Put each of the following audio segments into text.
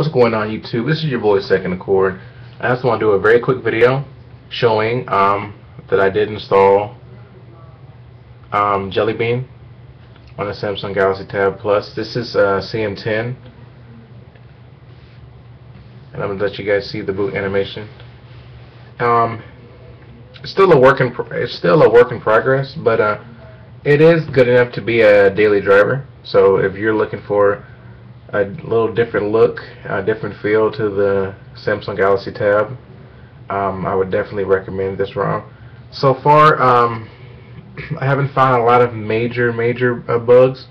What's going on YouTube? This is your boy Second Accord. I just want to do a very quick video showing um, that I did install um, Jelly Bean on the Samsung Galaxy Tab Plus. This is uh, CM10 and I'm going to let you guys see the boot animation. Um, it's still a work in it's still a work in progress, but uh, it is good enough to be a daily driver. So if you're looking for a little different look, a different feel to the Samsung Galaxy Tab, um, I would definitely recommend this ROM. So far, um, I haven't found a lot of major, major uh, bugs,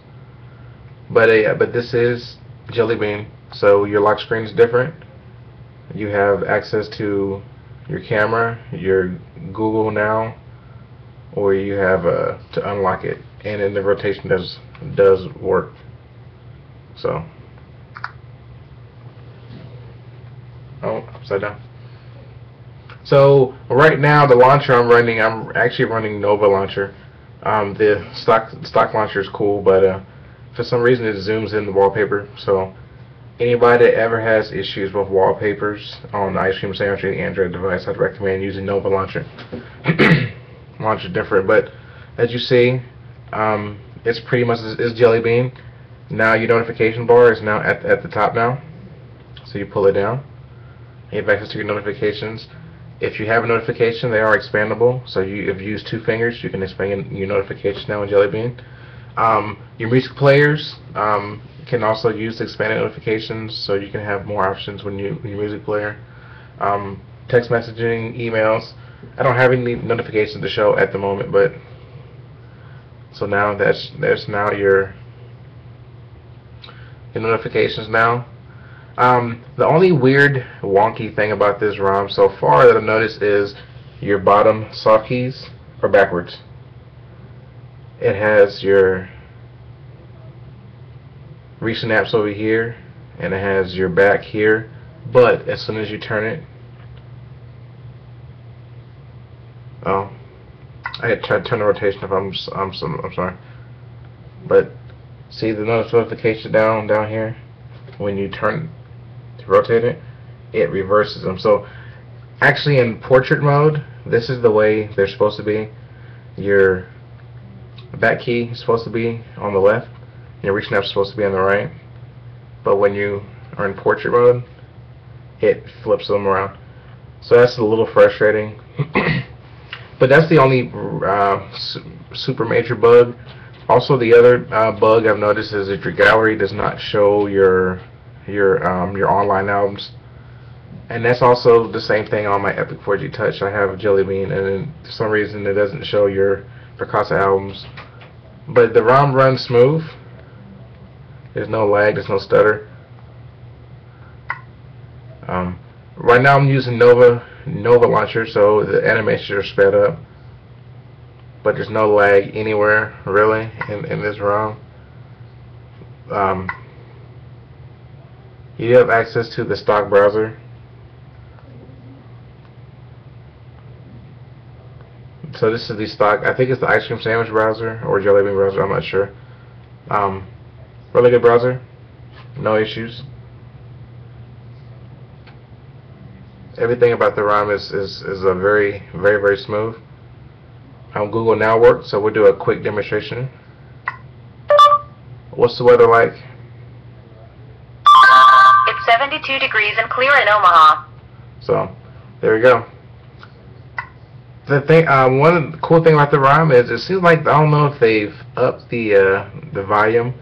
but uh, but this is Jelly Bean, so your lock screen is different. You have access to your camera, your Google Now, or you have uh, to unlock it, and then the rotation does does work. So, oh, upside down. So right now the launcher I'm running, I'm actually running Nova launcher. Um, the stock stock launcher is cool, but uh, for some reason it zooms in the wallpaper. So anybody that ever has issues with wallpapers on the ice cream sandwich or Android device, I'd recommend using Nova launcher. launcher different, but as you see, um, it's pretty much is Jelly Bean. Now your notification bar is now at at the top now, so you pull it down. You have access to your notifications. If you have a notification, they are expandable. So you, if you use two fingers, you can expand your notifications now in Jelly Bean. Um, your music players um, can also use expanded notifications, so you can have more options when you when your music player. Um, text messaging, emails. I don't have any notifications to show at the moment, but so now that's there's now your your notifications now. Um, the only weird, wonky thing about this ROM so far that I've noticed is your bottom soft keys are backwards. It has your recent apps over here, and it has your back here, but as soon as you turn it, oh, I had tried to turn the rotation if I'm, I'm, I'm sorry, but see the notification down down here? When you turn rotate it, it reverses them. So actually in portrait mode, this is the way they're supposed to be. Your back key is supposed to be on the left, your recent apps is supposed to be on the right. But when you are in portrait mode, it flips them around. So that's a little frustrating. but that's the only uh, su super major bug. Also, the other uh, bug I've noticed is that your gallery does not show your your um, your online albums. And that's also the same thing on my Epic 4G Touch. I have Jelly Bean, and for some reason it doesn't show your Picasa albums. But the ROM runs smooth. There's no lag. There's no stutter. Um, right now I'm using Nova Nova Launcher, so the animations are sped up. But there's no lag anywhere really in in this ROM. Um, you have access to the stock browser. So this is the stock, I think it's the ice cream sandwich browser or jelly bean browser, I'm not sure. Um, really good browser, no issues. Everything about the ROM is, is, is a very, very, very smooth. Um, Google Now works, so we'll do a quick demonstration. What's the weather like? 72 degrees and clear in Omaha. So, there we go. The thing, uh, one cool thing about the ROM is it seems like I don't know if they've upped the uh, the volume,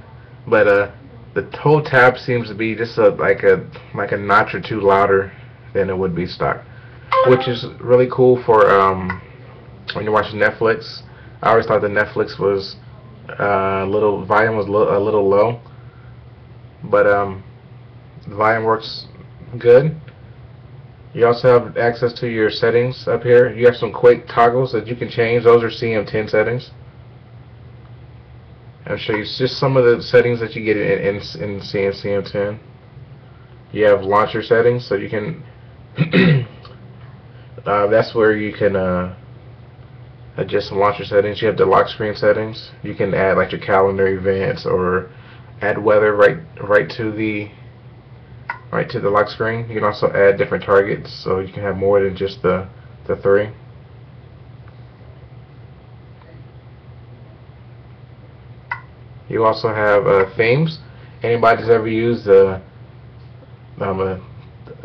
but uh, the toe tab seems to be just a, like a like a notch or two louder than it would be stock, which is really cool for um, when you're watching Netflix. I always thought that Netflix was uh, a little volume was a little low, but um, the volume works good. You also have access to your settings up here. You have some quick toggles that you can change. Those are CM10 settings. I'll show you just some of the settings that you get in, in, in CM10. You have launcher settings, so you can uh, that's where you can uh, adjust some launcher settings. You have the lock screen settings. You can add like your calendar events or add weather right right to the right to the lock screen. You can also add different targets, so you can have more than just the the three. You also have uh, themes. Anybody that's ever used uh, um, a,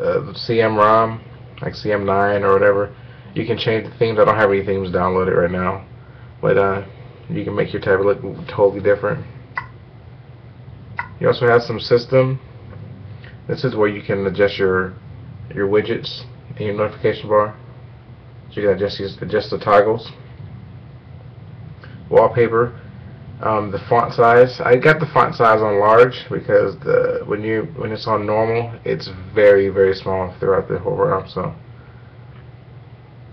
a CM ROM, like CM9 or whatever, you can change the themes. I don't have any themes downloaded right now, but uh, you can make your tablet look totally different. You also have some system. This is where you can adjust your your widgets in your notification bar. So you can adjust adjust the toggles. Wallpaper. Um, the font size. I got the font size on large because the when you when it's on normal, it's very very small throughout the whole ROM. So.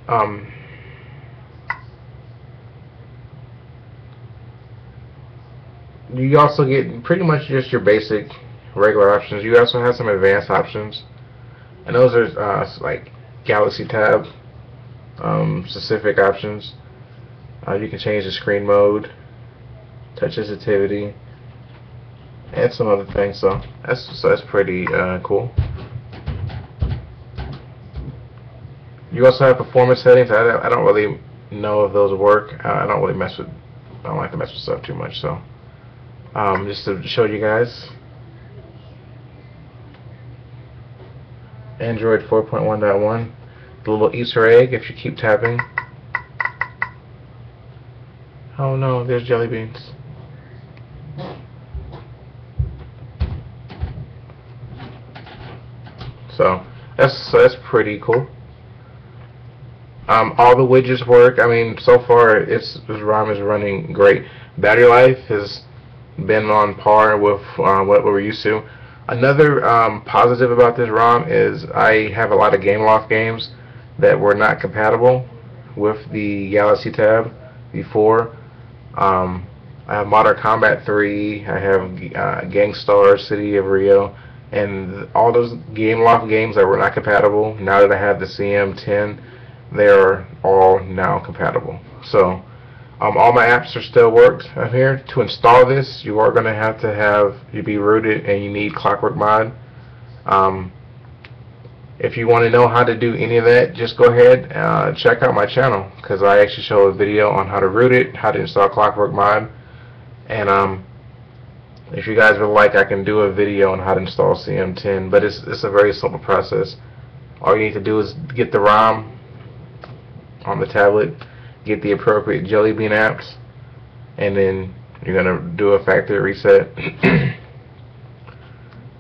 Um, you also get pretty much just your basic regular options. You also have some advanced options, and those are uh, like Galaxy Tab um, specific options. Uh, you can change the screen mode, touch sensitivity, and some other things. So that's so that's pretty uh, cool. You also have performance settings. I don't, I don't really know if those work. I don't really mess with. I don't like to mess with stuff too much. So um, just to show you guys. Android 4.1.1 the little Easter egg if you keep tapping oh no there's jelly beans. So that's that's pretty cool. Um, all the widgets work. I mean so far it's this ROM is running great. Battery life has been on par with uh, what we're used to Another um, positive about this ROM is I have a lot of Game Gameloft games that were not compatible with the Galaxy Tab before. Um, I have Modern Combat 3, I have uh, Gangstar, City of Rio, and all those Game Gameloft games that were not compatible, now that I have the CM10, they are all now compatible. So um, all my apps are still worked up here. To install this, you are going to have to have you be rooted and you need Clockwork Mod. Um, if you want to know how to do any of that, just go ahead uh, check out my channel because I actually show a video on how to root it, how to install Clockwork Mod, and um, if you guys would like, I can do a video on how to install CM10. But it's it's a very simple process. All you need to do is get the ROM on the tablet get the appropriate Jelly Bean apps, and then you're gonna do a factory reset. you're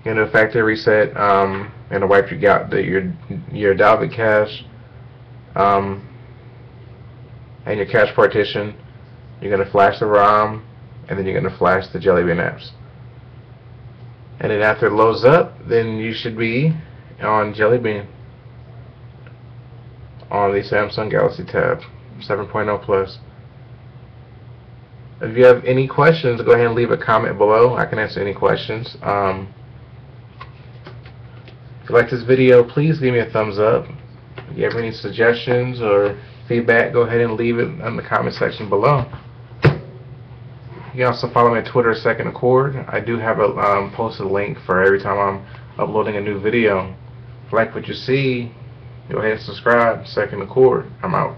gonna factory reset, um, and wipe your the, your your Dalvik cache, um, and your cache partition. You're gonna flash the ROM, and then you're gonna flash the Jelly Bean apps. And then after it loads up, then you should be on Jelly Bean on the Samsung Galaxy Tab. 7.0 Plus. If you have any questions, go ahead and leave a comment below. I can answer any questions. Um, if you like this video, please give me a thumbs up. If you have any suggestions or feedback, go ahead and leave it in the comment section below. You can also follow me on Twitter, Second Accord. I do have a um, posted link for every time I'm uploading a new video. If you like what you see, go ahead and subscribe. Second Accord. I'm out.